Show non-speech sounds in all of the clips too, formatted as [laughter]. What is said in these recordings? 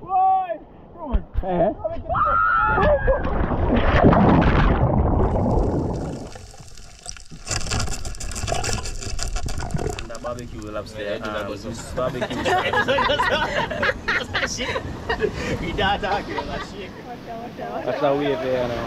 Why? Eh? That barbecue will upstairs. Yeah, um, that was- barbecue. we not talking about shit. That's how we there now.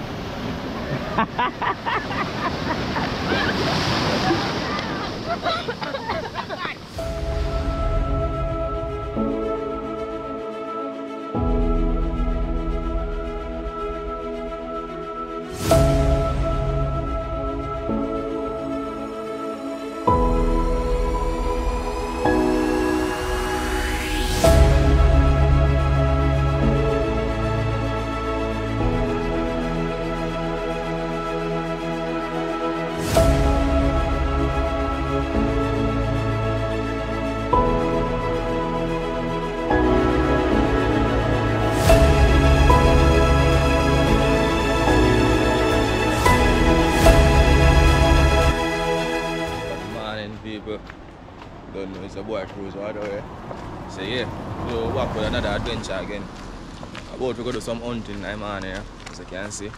About to go do some hunting I'm on here, as you can see.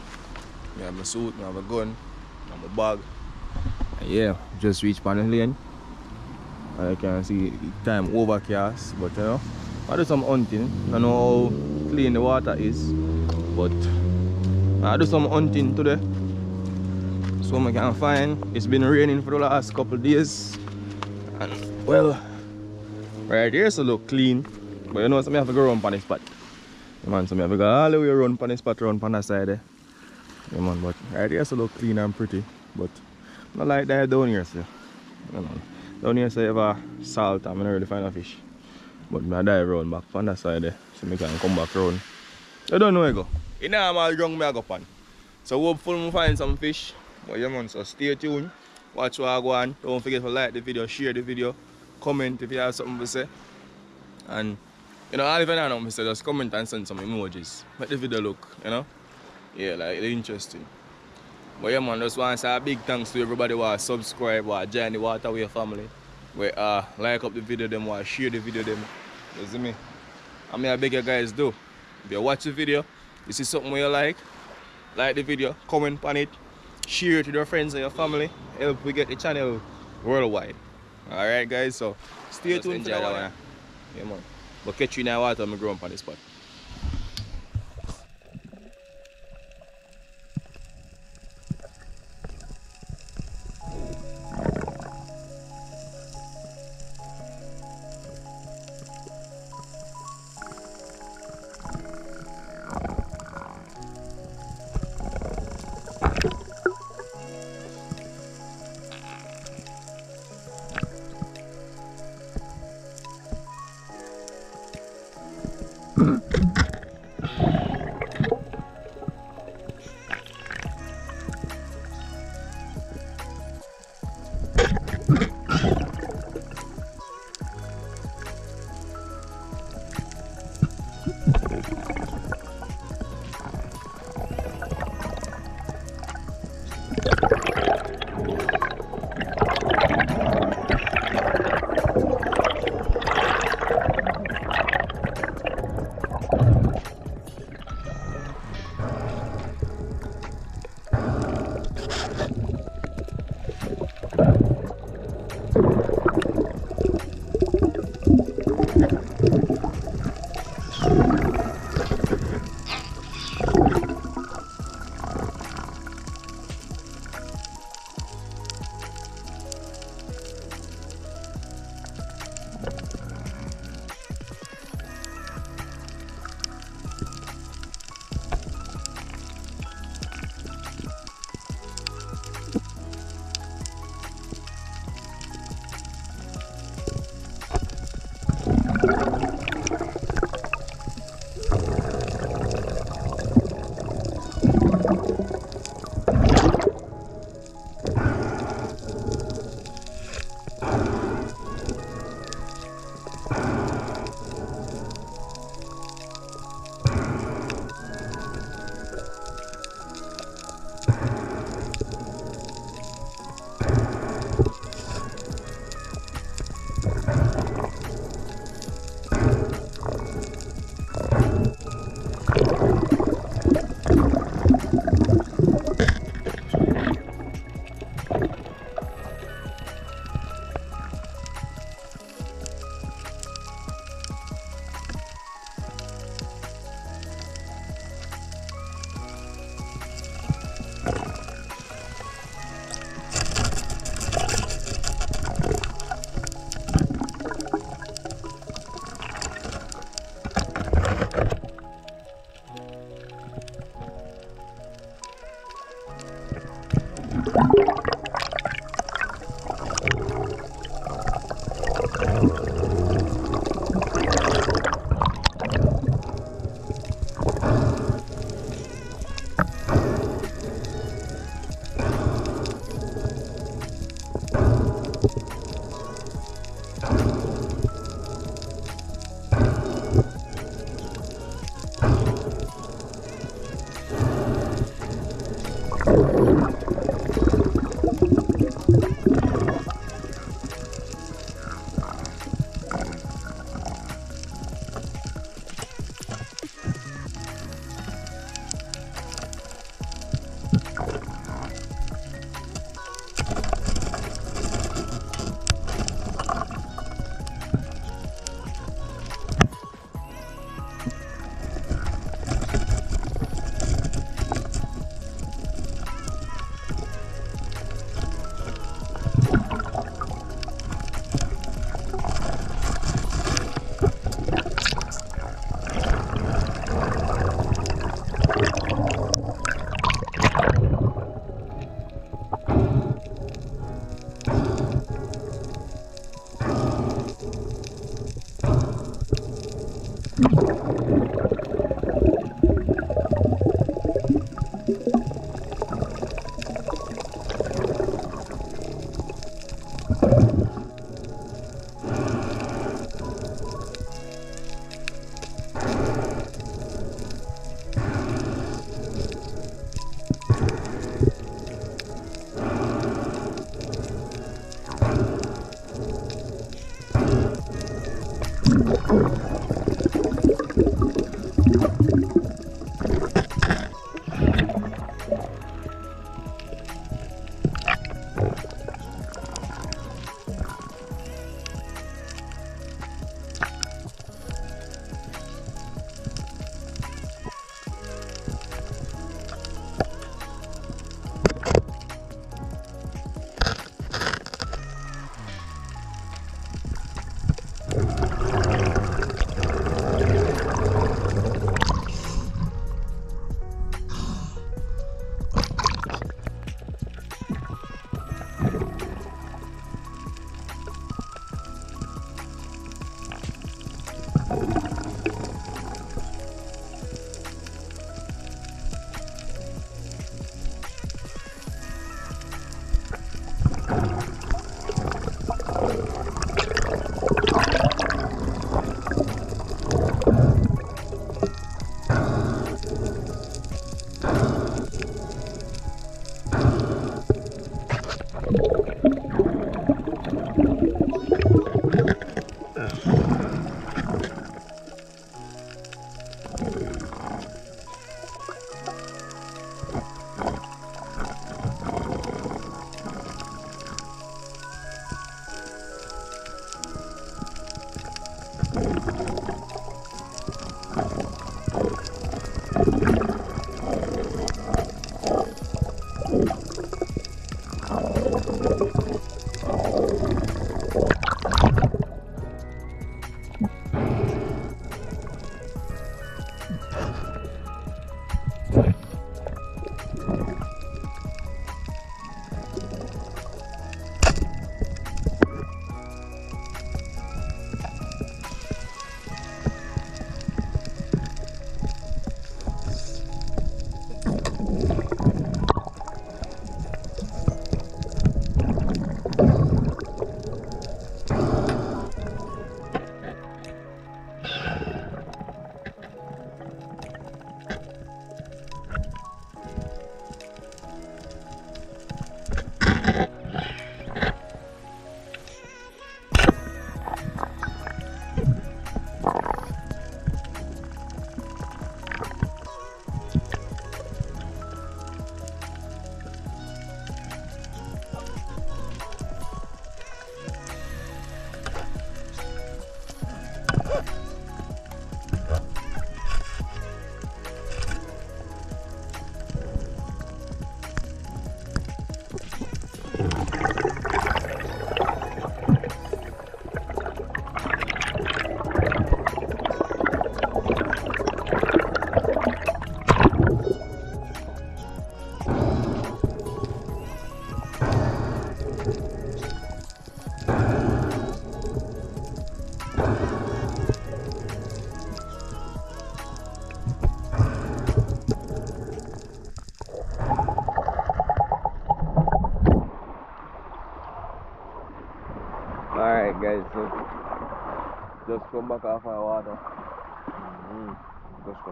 I have my suit, I have a gun, I have my bag. And yeah, just reached Panel Lane. And you can see time overcast, but you know, I do some hunting. I know how clean the water is, but I do some hunting today. So I can find it's been raining for the last couple days. And well, right here so look clean. But you know, so I have to go run on this spot. Yeah, man, so I have to go all the way run on this run on that side there. Yeah, man, but right here so look clean and pretty. But not like that down here, so. You know, down here so you have a salt and I don't really find a fish. But I dive around back on that side there, so I can come back around. I don't know where I go. In a normal me I go pan. So hopefully we find some fish. But yeah man, so stay tuned. Watch what I go on. Don't forget to like the video, share the video, comment if you have something to say. And you know, all you don't know say, just comment and send some emojis. Make the video look, you know? Yeah, like interesting. But yeah man, just want to say a big thanks to everybody who has subscribe, who has join the Waterway family. We uh like up the video them, who share the video them. You see me? I mean I beg you guys do. If you watch the video, you see something you like, like the video, comment on it, share it to your friends and your family, help we get the channel worldwide. Alright guys, so stay Just tuned for that one. Yeah man. But catch you now I'm grow up on the spot.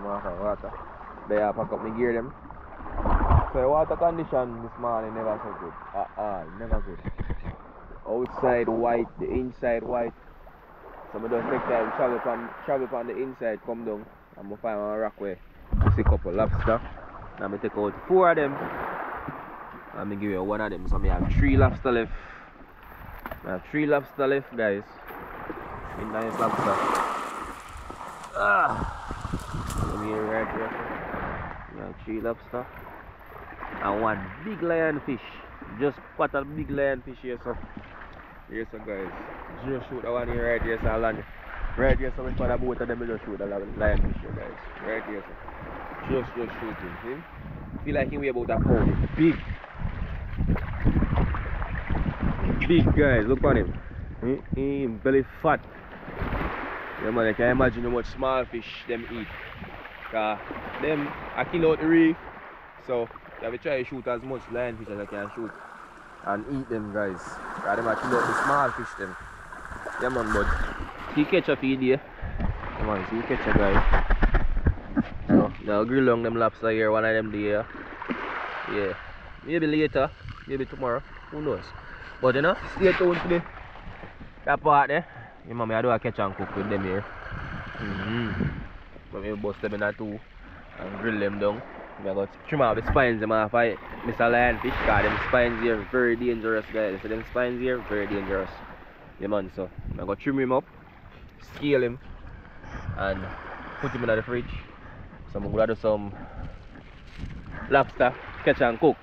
My water. There I pack up my gear them. So the water condition this morning never so good. All, never good. Outside white, the inside white. So I just take time travel from travel from the inside, come down, and I find one rock where I see a couple lobster. Now I take out four of them. And I give you one of them. So I have three lobster left. I have three lobster left guys. Nice lobster. Ah Me right here. Have three lobster. And one big lionfish. Just caught a big lionfish here so. Here so guys. Just shoot the one here right here so I land. Right here so we find a boat and then we just shoot the li- lionfish here guys. Right here so. Just just shooting. See? Feel like he weigh about a pound. Big. Big guys, look on him. He, he belly fat. Yeah man, I can imagine how much small fish them eat. Cause them I kill out the reef. So you have to try to shoot as much lionfish as I can shoot. And eat them guys. Cause them I kill out the small fish them. Yeah man but see catch a feed here. Yeah man, see catch a guy. So now grill on them lobster here, one of them there. Yeah. Maybe later, maybe tomorrow, who knows. But you know, stay tuned the that part there. Yeah, man, I do a catch and cook with them here. Mm-hmm. But me bust them in a two and grill them down. I got trim out the spines them off I Mr. Lionfish cause them spines here very dangerous guys. So them spines here very dangerous. Yeah man, so I'm going to trim him up, scale him and put him in the fridge. So I'm gonna do some lobster catch and cook.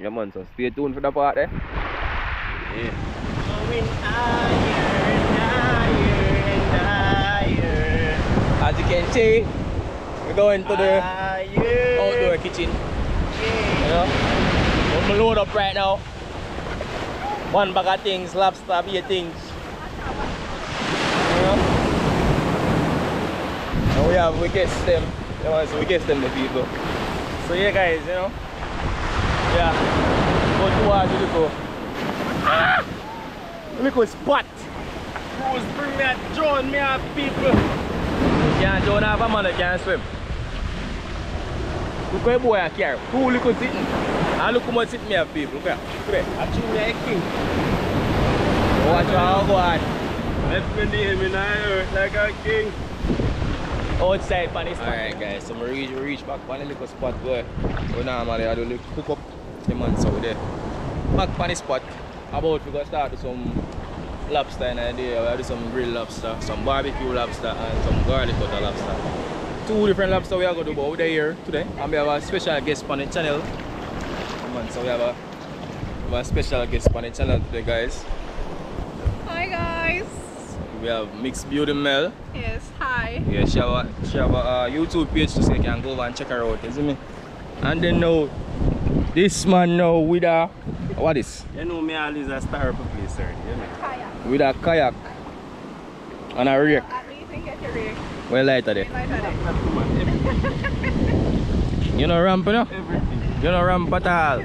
Yeah man, so stay tuned for that part there. Yeah. Going higher and higher and higher. As you can see, we're going to the Higher. outdoor kitchen. You know, we're load up right now. One bag of things, lobster, beer things. You know? And we have, we guess them. You know, so we guess them the people. So yeah guys, you know. Yeah. Go to watch the little, ah, little spot. Who's bring that drone me people? You can't drown off a man that can't swim. Look at the boy I carry. Two little sitting. And look how much sitting me have people. Look at Look at I choose me a king. Watch how go on. Let me name in the earth like a king. Outside pan this Alright guys, so we reach, we reach back on the little spot where we normally I do little cook up the man so there. Back on the spot. About we go start with some lobster in there. We do some grilled lobster, some barbecue lobster and some garlic butter lobster. Two different lobster we are going to do over here today. And we have a special guest on the channel. Come on, so we have a, we have a special guest on the channel today guys. Hi guys. We have Mixed Beauty Mel. Yes, hi. Yeah, she have a, she have a uh, YouTube page so you can go over and check her out, isn't it? And then now, this man now with a, what is? You know me always a star of a place, sir. You know? Kayak. With a kayak and a rake. At least you get your rig. Well lighter there. You know ramp you know? Everything. You know ramp at all.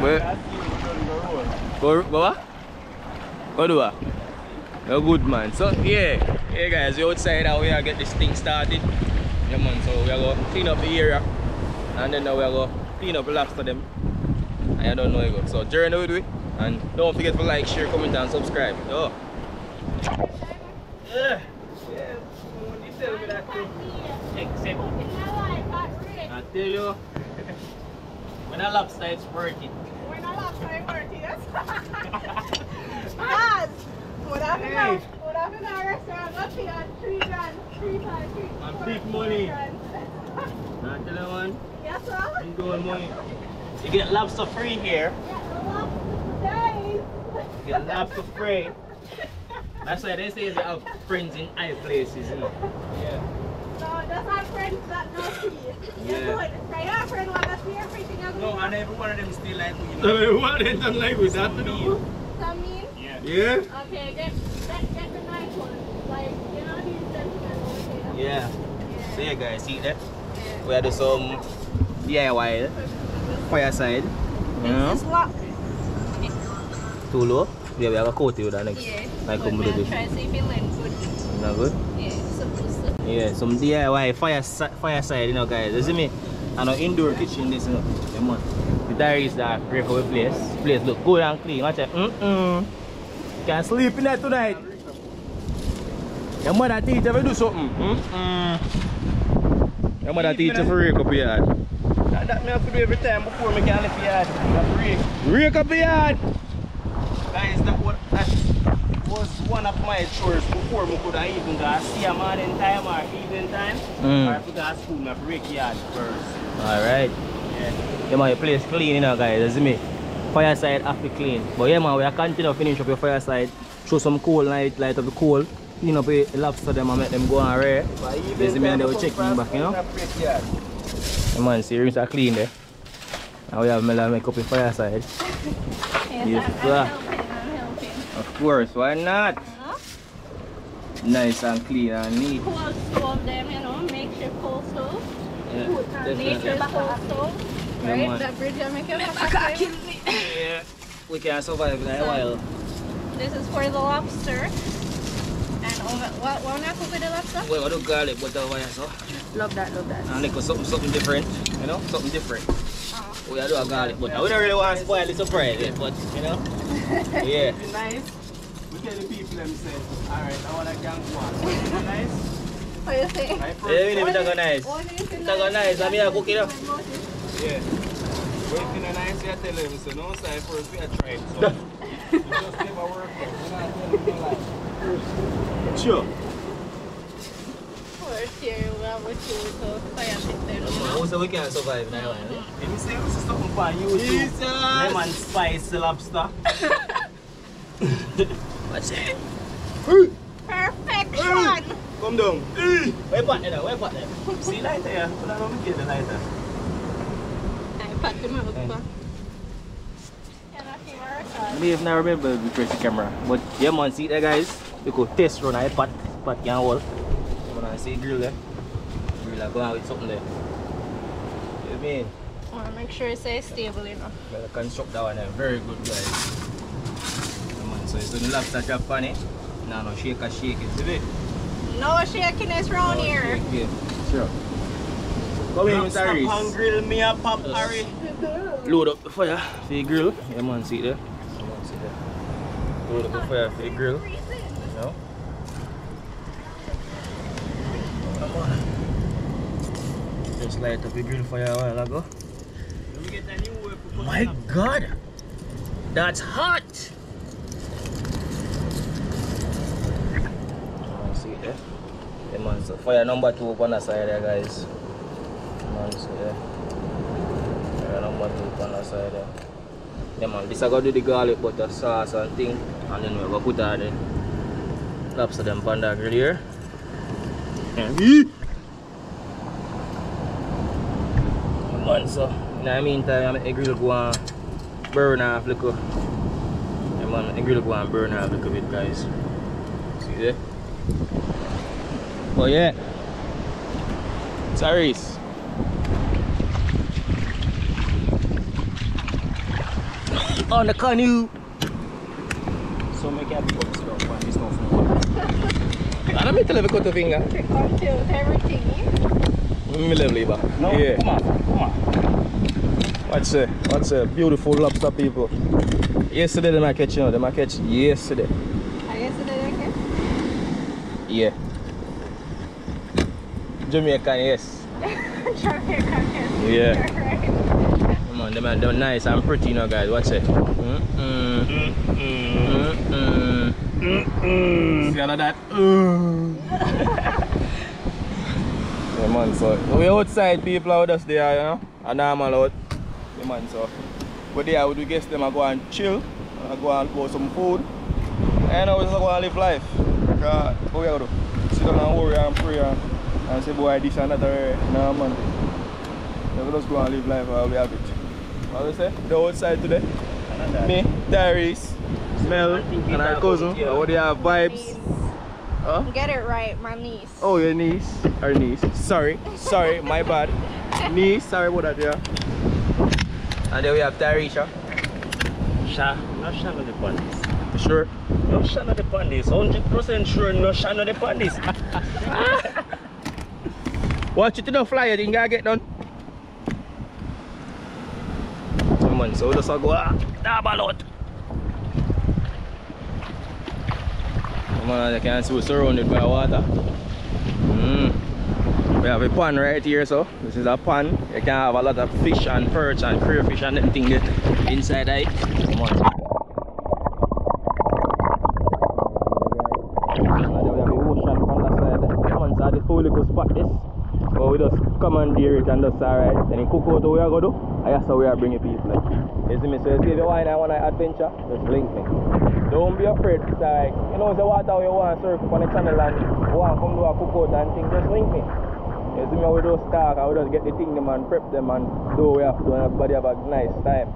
Well, I see you done the road. go, go what? Go do what? You're good man. So yeah, yeah guys, we outside now we are get this thing started. Yeah man, so we are going to clean up the area and then now we are going to clean up the lobster them. I don't know you go. So journey with it and don't forget to like, share, comment and subscribe. Oh. Yeah. Yeah. When you tell me that thing. Except, I tell you, when a lobster is worth it. We're not working, yes? Yes! Would have been Hey. a, would have been restaurant, got paid on three grand, three times, three. And four, big four money. grand. Now tell you one, Yes, sir? you go money. You get lobster free here. You get lobster free. That's why they say they have friends in high places, you know. Yeah. No, that's our friends that know see. Yeah. You're good. Right, our friend want to see everything you're No, and every one of them still like me. You know? What they don't like with that to do? Some mean? Yeah. Yeah? Okay, get, get, get the nice one. Like, you know these gentlemen over? Yeah. Yeah. So yeah guys, see that? Yeah. We had do some DIY eh? Fireside. You know? Too low. Yeah, we have a coat that next. Yeah. Like come man, with it. Try to see if it good. Not good? Yeah, supposed to. Yeah, some eh, DIY fireside, fireside, you know, guys. You see me? And an indoor kitchen, this, you know. Yeah, man. The diaries that break away place. Place look good and clean. Watch it. Mm-mm. Can sleep in there tonight. Your mother teach you to do something. Mm-mm. Your mother you to rake up yard. That, me have to do every time before me can lift yard. Rake. Rake up your yard. Guys, that, what, that was one of my chores before me could have even go see a morning time or evening time. Mm. Or if I go to school, me break yard first. Alright. Yeah. Yeah man, your place clean you know guys, you see me? Fireside have to clean. But yeah man, we are continue to finish up your fireside. Show some coal light, light up the coal. Clean up the lobster them and make them go on rare. But You see me and they will check me back, you know? School, me break yard. Yeah, man, see rooms are clean there. Now we have Mela make up the fireside. Yes, Yes, I'm, sir. Helping, I'm helping. Of course, why not? Huh? nice and clean and neat. Cool stove them, you know, makeshift coal stove. Yeah, Nature's definitely. coal stove. Right? man. That bridge will make you back. [laughs] Yeah, we can survive in a while. This is for the lobster. And over, what, what I cook with the lobster? Well, I do garlic butter over here, so. Love that, love that. And like something, something different, you know, something different. Oh. We are do a garlic butter. We don't really want to spoil the surprise, eh, but you know, [laughs] yeah. nice. We tell the people themselves, alright, I want a gang one. nice. What do you think? I Yeah, we need to go nice. What do you think? It go nice. I mean, I cook it up. Yeah. When you know nice, you tell them, so no say first we are trying. So [laughs] you just never work out. You know, tell them no lie. Sure. First year, we have a two little fire pit there. Who say we can survive in a while? eh? Let me say this is something for YouTube. Lemon spice lobster. Watch it. Perfection! Come down. Where pot there? Where pot there? See lighter here? Put on me the lighter. I pat them out. but- Yeah, that's the America. Me have not remember we press the camera. But yeah man, see there guys. We could test run a pot. Pot can hold. When I see grill there. Grill are going with something there. You mean? I want to make sure it stays stable, you know. Better construct that one there. Very good guys. Yeah, man, so it's the lobster drop on it. No, no, shake a shake it. See it? No shakiness round No, here. shake, Yeah, sure. Come in, Mr. Lobster Reese. pan grill me a pop, Yes. Harry. Load up the fire for the grill. Yeah man, see it there? Yeah, man, see it there. Load up the fire for the grill. Just light up the grill fire a while ago. Let me get a new way to put My god! That's hot! Man, see it there? Yeah man, so fire number two up on the side there guys. Man, see there? Fire number two up on the side there. Yeah man, this I go do the garlic butter sauce and thing. And then we're gonna put all the lobster them the grill here. And man, so in the meantime, I make the grill go and burn off little. Yeah, man, the grill go and burn off a little bit, guys. See there? Oh, yeah. Saris. [laughs] On the canoe. So make a big up on this now for I don't mean to leave a cut of finger. Trick cocktails, everything. Mm, Me level. Ah. No, Yeah. come on, come on. What's it? What's it? Beautiful lobster people. Yesterday they might catch you know, they might catch yesterday. I guess it is okay. Yeah. Jamaican, yes. [laughs] Chocolate cocktails. Yeah. [laughs] Right. Come on, them are they're nice and pretty, you know, guys. Watch it. Mm-mm. Mm-mm. Mm. See all of that? Yeah, mm. [laughs] man, so we outside people out just there, you know, a normal out. Yeah, man, so but there we do guess them I go and chill, I go and go some food. And I just go and live life. Because what we to do? Sit down and worry and pray and, and say, boy, this and that, uh, nah, man. So we just go and live life while we have it. What we say? The outside today. Me, Darius, Mel, and our cousin. How they have vibes. Huh? Get it right, my niece. Oh, your niece. Her niece. Sorry. Sorry, my bad. [laughs] Niece, sorry about that, yeah. And then we have Tarisha. Sha, no sha no the pandis. Sure. No sha no the pandis. 100% sure no sha no the pandis. [laughs] Watch it to the flyer, then gotta get done. Come on, so we just go ah, double out. On, you can see we're surrounded by water. Mm. We have a pond right here, so this is a pond. You can have a lot of fish and perch and crayfish and everything there inside it. Come on. Little spot this. So we just commandeer it and just alright. Then cook out what we are going to do. And that's how we are bringing people. You see me? So if you want want an adventure, just link me. Don't be afraid. It's like, you know, the water you want to surf on the channel and you want come do a cook out and thing, just link me. You see me? We just talk and we just get the thing them and prep them and do what we have to and everybody have a nice time.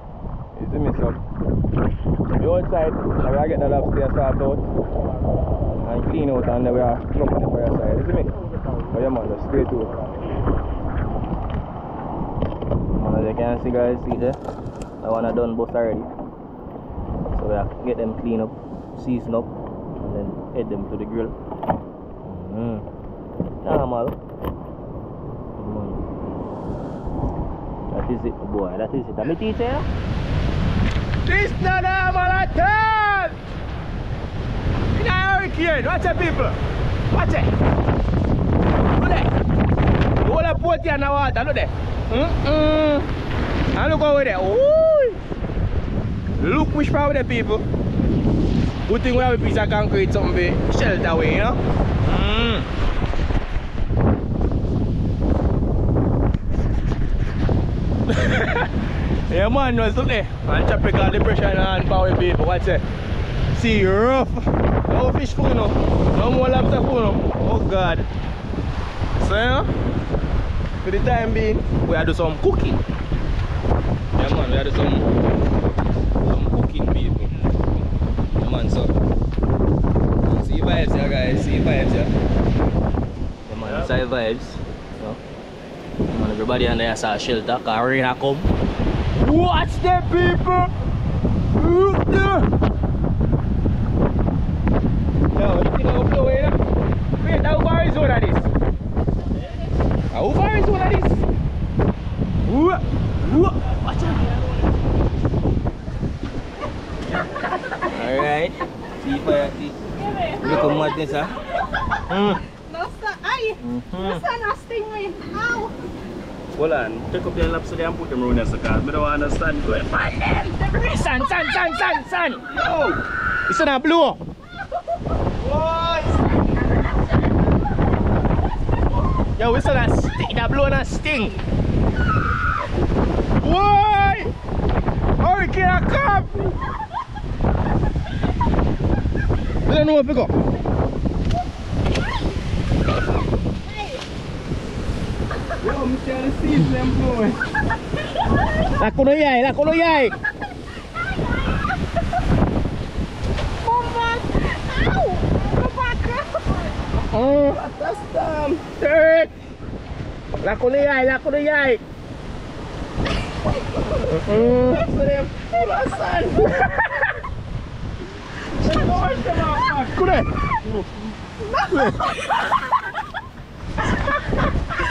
You You see me, so. The outside, now we get the lobster start out and clean out and then we are jump on the fire side. You see me? Oh yeah man, just to Man, as you can see guys, see there? That wanna done both already. So we have to get them clean up, season up, and then add them to the grill. Mm. Normal. Man. That is it, boy. That is it. Let me teach you. This not normal at all! In a hurricane, watch it people. Watch it. Look there. The whole of port here in the look there. Mm-mm. And look over there. Look which part of the people. Good thing we have a piece of concrete, something shelter away, you know? Mm. [laughs] yeah man, no, look there. Man, tropical depression and power people, watch it. See, rough. No fish food, no. No more lobster food, no. Oh God. So, yeah, for the time being, we are do some cooking. Yeah man, we are do some cooking people. Yeah man, so. See vibes yeah guys, see vibes yeah. Yeah man, yeah. side vibes. So. Man, everybody under there saw shelter, cause rain come. Watch the people! Look there! Hold on. Pick up your lobster there and put them around so cause I don't understand. Go and find them. Son, son, son, son, son! Yo! It's not blue! Yo, we saw that sting, that blow that sting. Why? Hurricane a come! I don't know where to go. là con nói vậy là cô nói vậy Oh, con đi ai, la con đi ai. Pulasan.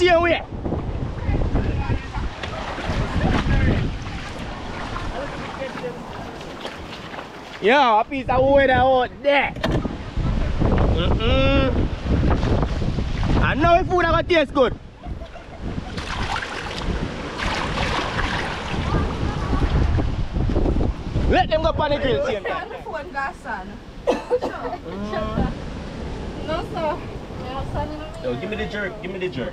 we are eat them see away! Yo, a piece of wood out there! Mm-mm. I know if food gonna taste good. Let them go on the grill same time. phone gas on. [coughs] No, sir. Yeah, son, Yo, give me the jerk. Give me the jerk.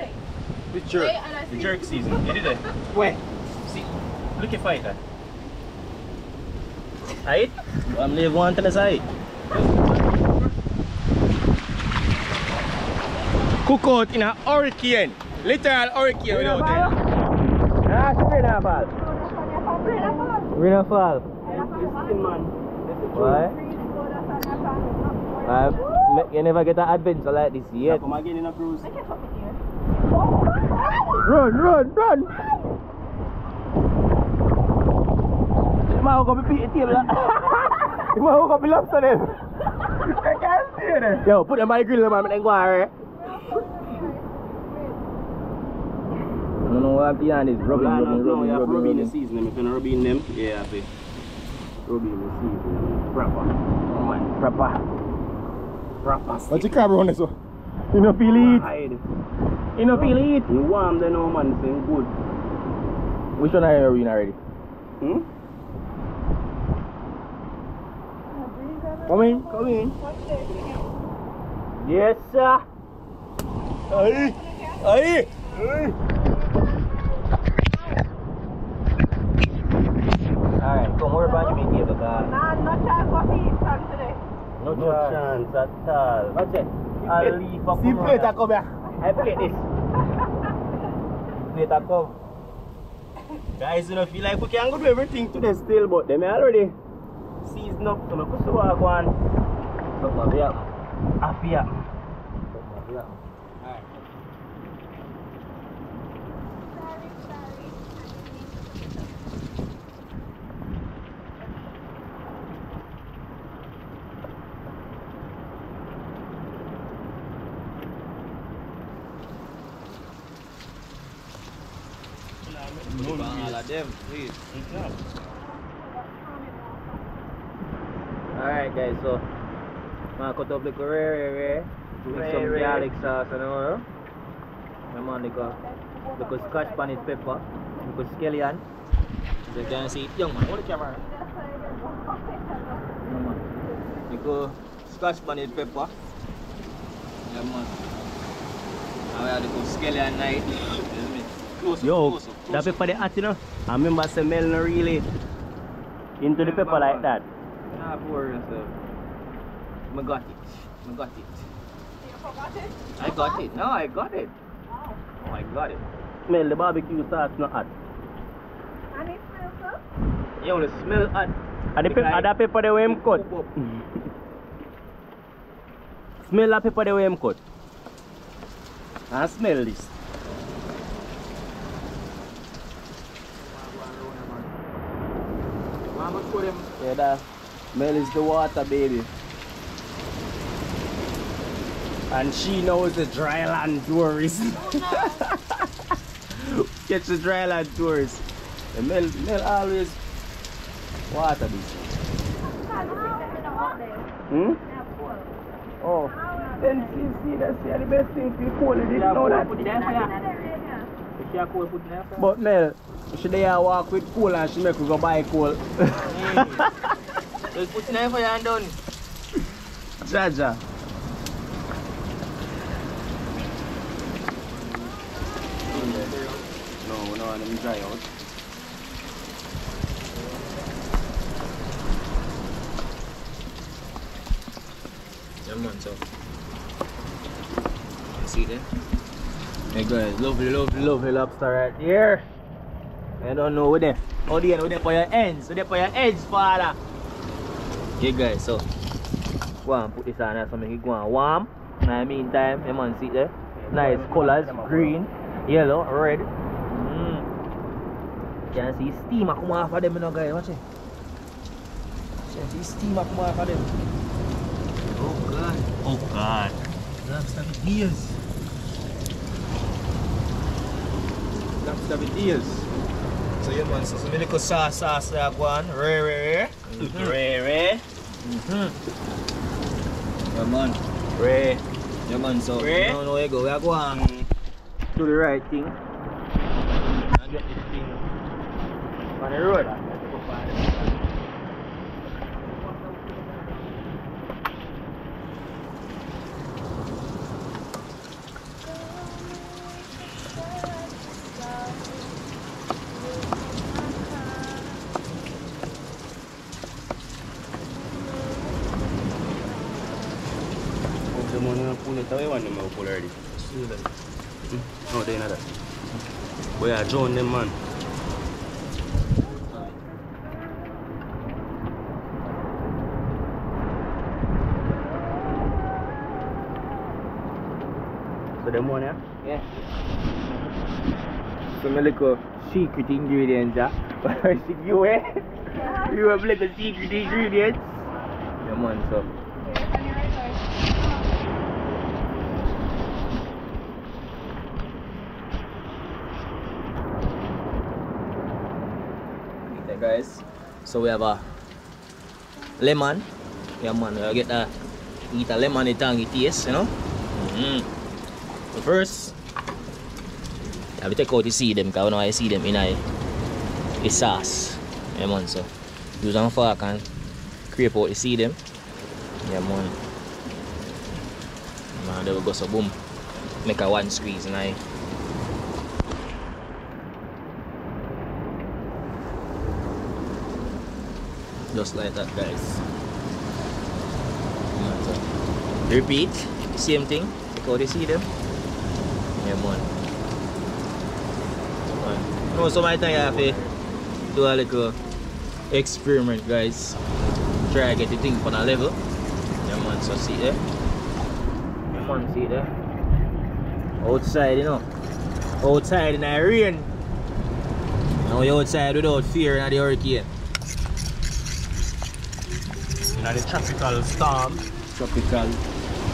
The jerk. Hey, and I The see- jerk season. Get it there. Where? See, look at fight that. Aight? I'm leave one to the side. Cook out in a hurricane. Literal hurricane without it. Ah, sige na fall. Rina fall. Why? Me- you never get an adventure like this yet. Come again in a cruise. Run, run, run! Mau kau pipi tiap lah. [laughs] Mau kau bilang sana. I can't see it. Yo, put them by the grill eh. man, make them go higher. I don't know what I'm behind this. Rubbing, Rub rubbing, in, no, rubbing, you have rubbing, rub in the rubbing. season. If you rub in them, yeah, I say. Rub in the season. Proper. Oh man, proper. Proper. What's your crab around this one? You know feel it? Hide. You know feel it? You warm then, no man, saying good. Which one are you in already? Hmm? Come in, come in. Yes, sir. Aye, aye, aye. Alright, come over by me here because Nah, no chance for me son today. no, No chance at all. What's it? I'll leave for See come plate around. come here. I play this. [laughs] a come. Guys, you know, feel like we can go do everything today still, but them already season up, so look so I go on. Like that. Happy ya. All of them, please. Alright guys, so man cut up the rare rare with some garlic sauce and all. My man like a like a scotch bonnet pepper, like a scallion. So you can see it young man, hold the camera. Like a scotch bonnet pepper. Yeah man. We have the scallion night. You me? Close up, Yo, close up, that close up. pepper the hot, you know. I remember say Mel no ah, really into the pepper like that. Nah, pour yourself. Uh, I got it. I got it. You forgot it? I got it. No, I got it. Oh, I got it. Smell the barbecue sauce not hot. And it smells good? Yo, the smell hot. And the pepper, and ah, that pepper the way him cut. [laughs] smell that pepper the way him cut. And smell this. Mama him. Yeah, that Mel is the water baby. And she knows the dry land tourist. [laughs] Catch the dry land tourist. The Mel, Mel always water this. Hmm? Oh. Then you see that's yeah, the best thing for cold. You didn't know that. Put it there for ya. If you are cool, put it there for ya. But Mel, she there walk with coal and she make we go buy coal. Just [laughs] put it there for ya and done. Jaja. No, we don't want them dry out. Yeah, man, so. You see there? Hey guys, lovely, lovely, lovely lobster right here. I don't know where they. Oh, they know they for your ends. So they for your ends, father. Okay, guys, so. Go on, put this on there so make it go on warm. In the meantime, you man see there. Nice colors, green, yellow, red. Mm. Can see steam come off of them, you know, guys. Watch it. Can see steam come off of them. Oh God. Oh God. Lobster with ears. Lobster with ears. So yeah man, so some little sauce sauce there go on. Rare rare rare. Rare, rare. Mm-hmm. Yeah man. Rare. Yeah man, so Rare. you know where you go. We are go on. Do the right thing. And get this thing on the road. Oh, the money I pull it away one them I pull already. Hmm? No, they not that. Boy, I join them man. So them one yeah? Yeah. Some little secret ingredients, yeah. [laughs] you eh? You have little secret ingredients. Yeah man, so. Okay guys, so we have a lemon. Yeah man, get a eat a lemon tangy taste, you know. Mm. So first, I will take out the seed them because I know I see them in I the sauce. Yeah man, so use a fork and scrape out the seed them. Yeah man. Man, there we go so boom. Make a one squeeze and I just like that guys. Repeat, same thing. Take out the seed them. Yeah man. No, so my time you have to do a little experiment guys. Try to get the thing on a level. Yeah man, so see there. Yeah man, see there. Outside, you know. Outside in the rain. Now you outside without fear in the hurricane. In the tropical storm. Tropical.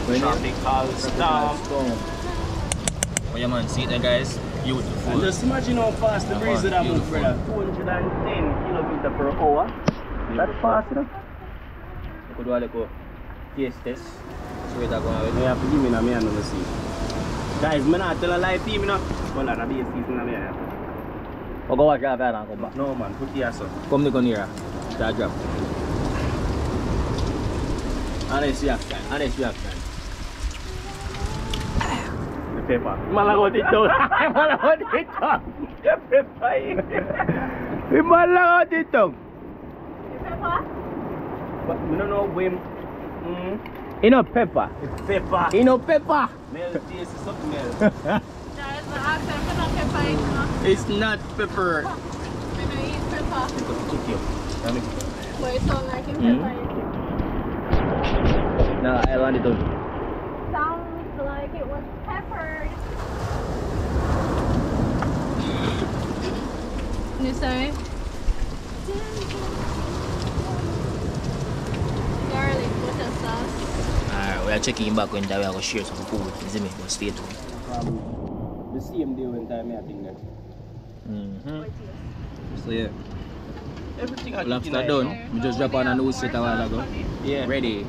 Tropical storm. Oh yeah man, see it guys. Beautiful. And just imagine how fast the breeze man, that move, beautiful. brother. 210 kilometer per hour. That's fast, you know. You could do a little taste test. So it going You have to give me a man on the seat. Guys, I'm not tell a lie to you, you know. Well, that'll be a season of me. Oh go watch that and come back. No, man, put here, so. Come the gun here. Start drop. Honest reaction, honest reaction. The pepper. Malagot ito. Malagot ito. The pepper. Malagot ito. But we don't know when. Mm, You know pepper. it's pepper. You know pepper. Mel taste is something else. That is the accent for not pepper, you know. It's not pepper. I know eat pepper. Let me- But it sound like it's Mm. Pepper. No, I want it to. Sounds like it was peppered. You say? Garlic butter sauce. Alright, we are checking back when we are going to share some food. You see me? But stay tuned. Um, the same day when time I think that. Mm-hmm. So yeah, Everything I lobster done. We just drop on a new set a while ago. Yeah. Ready.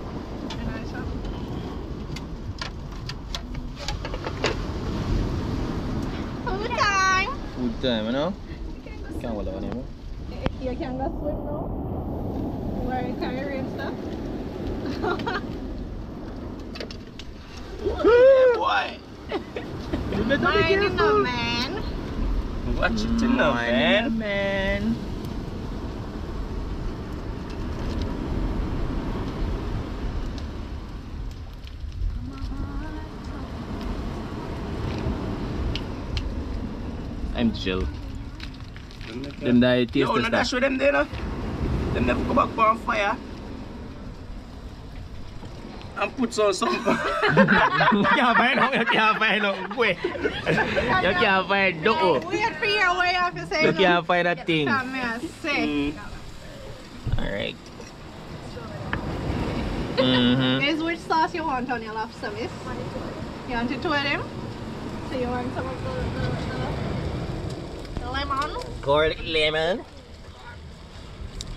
Food time! Food time, you know? Can't hold on anymore. You can go swim now. Where you carry rain stuff. Boy. [laughs] You better Mine in the careful. man. Watch it the man. man. I'm chill. Them that taste Yo, the no stuff. dash with them there, no. Them never go back on fire. And put some something. [laughs] you can't find out, you can't find out. Wait. You can't find out. Wait for your way off to say You can't find a thing. Come here, say. Mm. Alright. [laughs] Mm-hmm. Is which sauce you want on your lobster miss? You want it to them? So you want some of the, the, the, the lemon? Garlic lemon.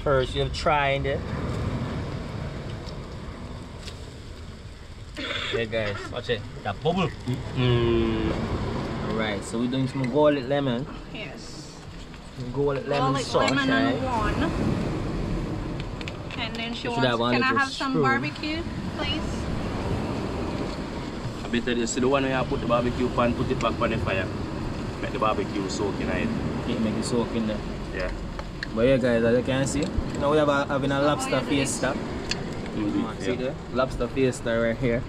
First, you're trying it. Yeah, guys, watch it. That bubble. Mm. Alright, so we're doing some garlic lemon. Yes. Garlic lemon Garlic sauce, lemon right? and one. And then she You should wants, have one can I little have some spoon. barbecue, please? I better you see the one where you put the barbecue pan, put it back on the fire. Make the barbecue soak in it. Yeah, make it soak in there. Yeah. But yeah, guys, as you can see, now we have a, having a lobster Oh, yeah, fiesta. Come on, see there? Lobster fiesta right here.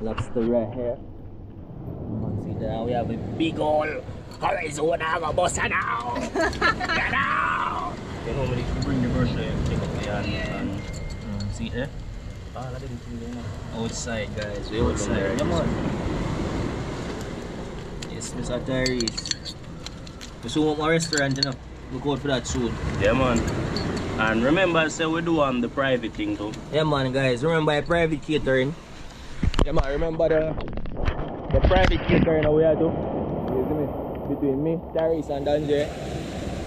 Lobster right here. Come on, see there? We have a big old Arizona Bossa now. [laughs] Get out! You know, when you bring the brush and take up the yard. Yeah. And, Mm, see there? ah, that didn't feel there. Outside, guys. We Oh, outside. there it Come is. on. Yes, Mr. Tyrese. We soon want more restaurant, you know. Look out for that soon. Yeah, man. And remember, say we do um, the private thing too. Yeah, man, guys. Remember private catering. Yeah, man. Remember the the private catering we are do. You see me? Between me, Tyrese, and Danje.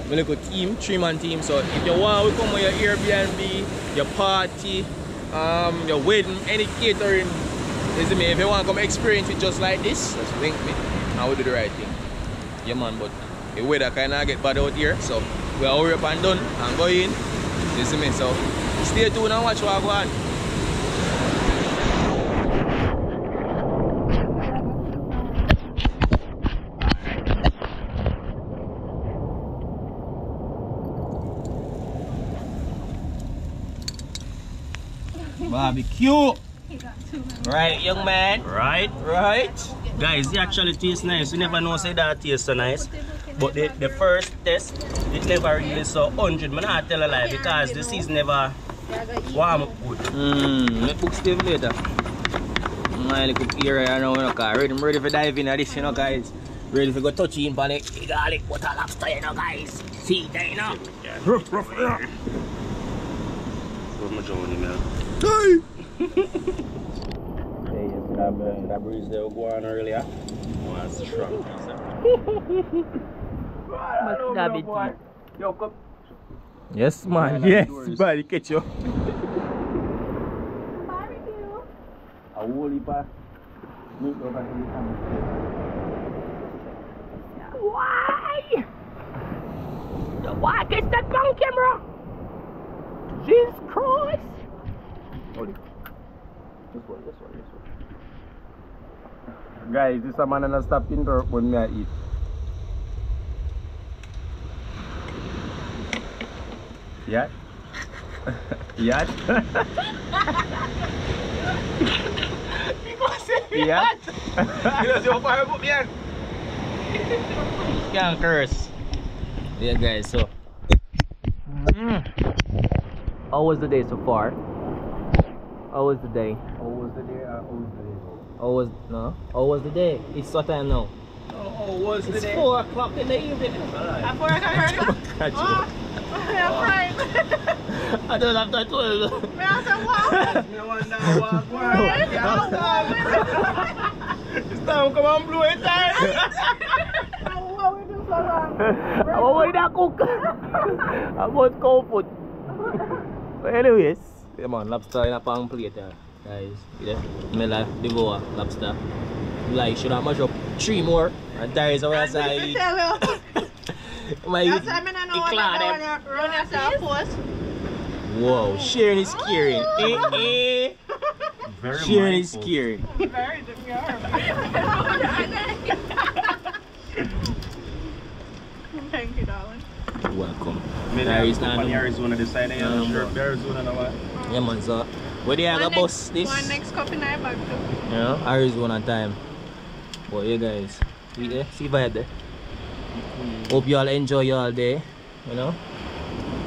We look a team, three man team. So if you want, we come with your Airbnb, your party, um, your wedding, any catering. You see me? If you want to come experience it just like this, just link me, and we do the right thing. Yeah, man. But the weather kind of get bad out here. So we are hurry up and done and go in. You see me? So stay tuned and watch what I go on. Barbecue. Right, young man. Right? Right. Guys, it actually tastes nice. You never know say that tastes so nice. But the, the first test, it never really so 100. Man, I tell a lie because the season never warm up good. Mmm, let book Steve later. My little here right now, you know, cause ready, I'm ready for dive into this, you know, guys. Ready for go touch in on it. Garlic, butter, lobster, you know, guys. See that, you know. Ruff, ruff, ruff. Where's my Johnny, man? Hey, you see that, uh, that breeze there go on earlier? Oh, that's strong. [laughs] Yo, come. Yes, man. Yes, buddy, catch you. Barbecue. A whole heap of meat over here. Why? Why get that on camera? Jesus Christ! Hold it. This one, this one, this one. Guys, this a man and a stop interrupt when me I eat. Yeah? yeah? yeah? Gila siapa faham pun Bian. Can't curse. Yeah, guys, so. How was the day so far? How was the day? How was the day? How was the day? How was no? How was the day? It's what time now? Oh, how was the It's day? four o'clock in the evening. At 4 o'clock [laughs] early? Catch I'm fine. I don't have that twelve. Me also wow. Me wonder what what. Right? Yeah. Wow. It's time come and blow it time. Wow, we do so long. I'm already that cook. I want cold food. But anyways, yeah man, lobster in a pan plate there. Guys, yeah. Me like the goa lobster. Like should I mash up three more and there is a way I Let me say tell you. my That's I don't know what Eclair to them. do. Run yourself post. Whoa, sharing is caring. Eh eh. [laughs] Very Sharing is mindful. caring. Very demure. [laughs] Thank you, darling. Welcome. Me There there is is none. Arizona this side, you Yeah, know, sure. man. Arizona now what? Yeah man, so where they are One the bus next- this? One next cup in our bag too. You know, Arizona time. But yeah guys, see there, see vibe there. Mm. Hope you all enjoy your day. You know.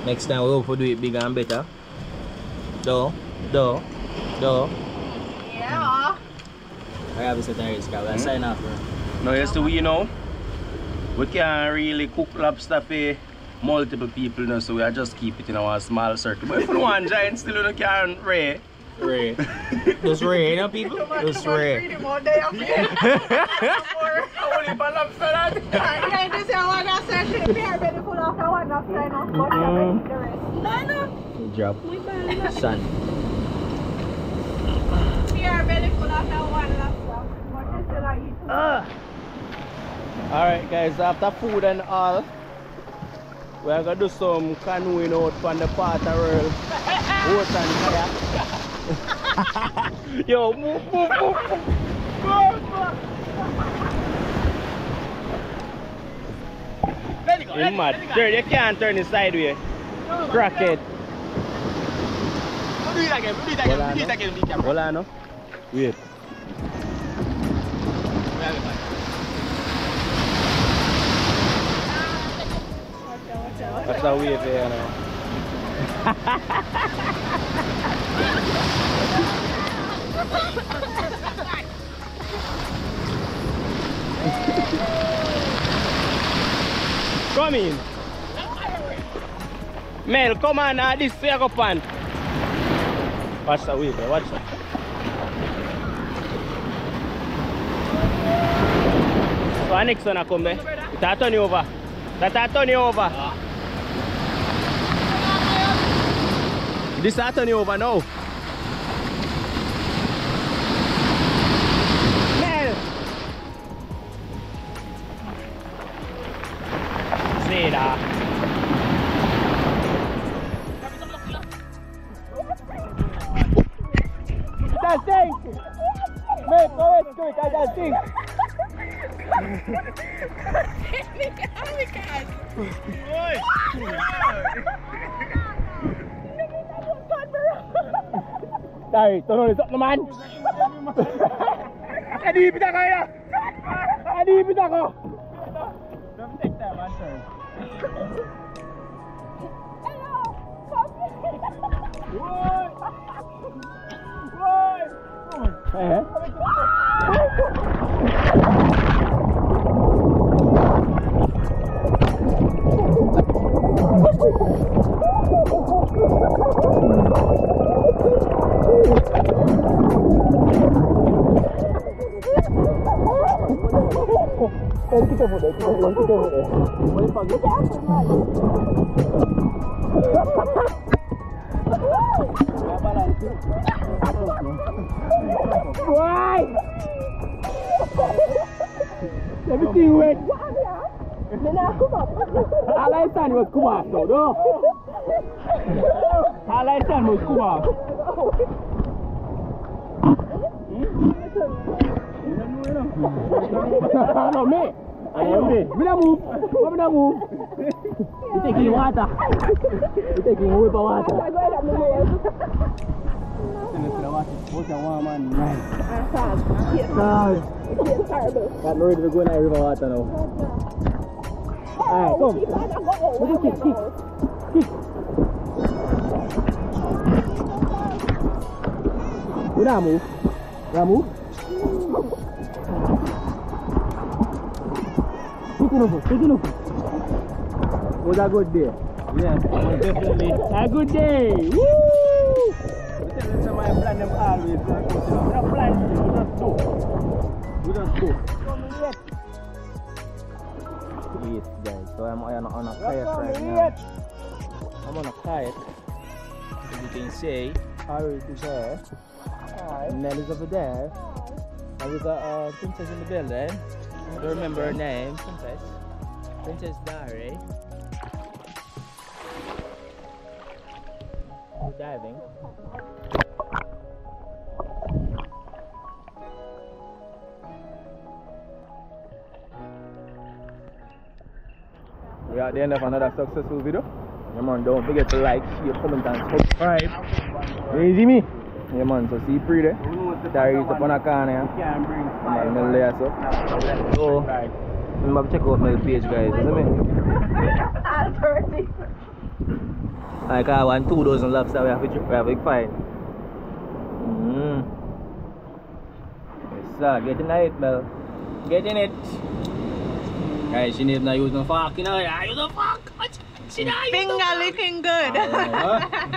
Next time we hope to do it bigger and better. Do, do, do. Yeah. I have to set a risk. I'll hmm? sign off. bro. No, yes, so we you know, we can't really cook lobster for multiple people, you know, so we just keep it in our small circle. But if you want giant still you can ray. Ray. Just Ray, you know people? [laughs] Just Ray. [laughs] Read him mm. ah. all day up here. Only for lobster that. Yeah, this is what I said. She be her belly full after one last time. But she will eat the rest. No, no. Drop. Sun. Be her belly full after one last time. But she still a eat. Alright guys, after food and all, we are gonna do some canoeing out from the part of world. Boat and kayak. Yo, move, move, move, move. You mad. Turn, you can't turn it sideways. Crackhead. Do it again, do it again, do it again, do it again. Hold on, no? Wait. That's a wave there now. [laughs] Come in. Mel, come on, uh, this way go pan. Watch the wave there, watch that. So our next one come. It a turn you over. That a turn you over. This a turn you over now. Tolong lesok teman. [laughs] Adi pita kau ya. Adi pita kau. Don't take that sir. What are you doing here? What are you fucking Why? Everything went. Alasan was Kuma, though. Alasan was Kuma. That? Right. Got ready to go that river water now. Alright, come. Look at kick, kick. Kick. We don't move. We move. Take it over, take it over. Was a good day? Yeah, definitely. A good day! Woo! I plan them always. We don't plan, we just do. We just do. Yes, guys. So I'm on a, on a kayak right now. I'm on a kayak. As you can see, Iris is there. Hi. Nellie's over there. And we got uh, Princess in the building. I don't remember her name. Princess. Princess Dari. We're. We are at the end of another successful video. Yeah man, don't forget to like, share, comment and subscribe. Easy me. Yeah man, so see you pretty there. There is up on a corner. Can't bring Man, Mel there so. So, remember to check out my page guys, isn't me? [laughs] Like I want two dozen lobster we have to, we have to find. Mm. Yes sir, get in it Mel. Get in it. Guys, she need not use no fork, you know. I use no fork. She not use no Finger fork. looking good. Ah, [laughs]